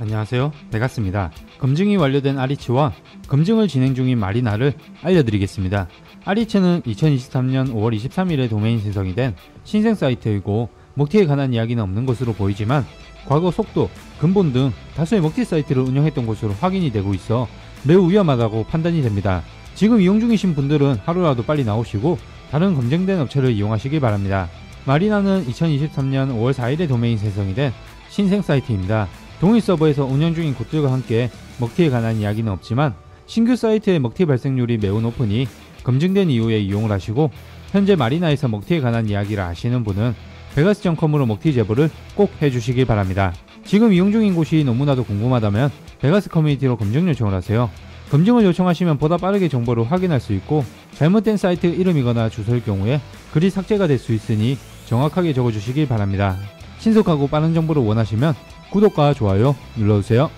안녕하세요. 베가스입니다. 검증이 완료된 아리츠와 검증을 진행 중인 마리나를 알려드리겠습니다. 아리츠는 2023년 5월 23일에 도메인 신성이 된 신생 사이트이고 먹튀에 관한 이야기는 없는 것으로 보이지만 과거 속도, 근본 등 다수의 먹튀 사이트를 운영했던 것으로 확인이 되고 있어 매우 위험하다고 판단이 됩니다. 지금 이용 중이신 분들은 하루라도 빨리 나오시고 다른 검증된 업체를 이용하시기 바랍니다. 마리나는 2023년 5월 4일에 도메인 생성이 된 신생 사이트입니다. 동일 서버에서 운영 중인 곳들과 함께 먹튀에 관한 이야기는 없지만 신규 사이트의 먹튀 발생률이 매우 높으니 검증된 이후에 이용을 하시고 현재 마리나에서 먹튀에 관한 이야기를 아시는 분은 베가스.com으로 먹튀 제보를 꼭 해주시길 바랍니다. 지금 이용 중인 곳이 너무나도 궁금하다면 베가스 커뮤니티로 검증 요청을 하세요. 검증을 요청하시면 보다 빠르게 정보를 확인할 수 있고 잘못된 사이트 이름이거나 주소일 경우에 글이 삭제가 될 수 있으니 정확하게 적어주시길 바랍니다. 신속하고 빠른 정보를 원하시면 구독과 좋아요 눌러주세요.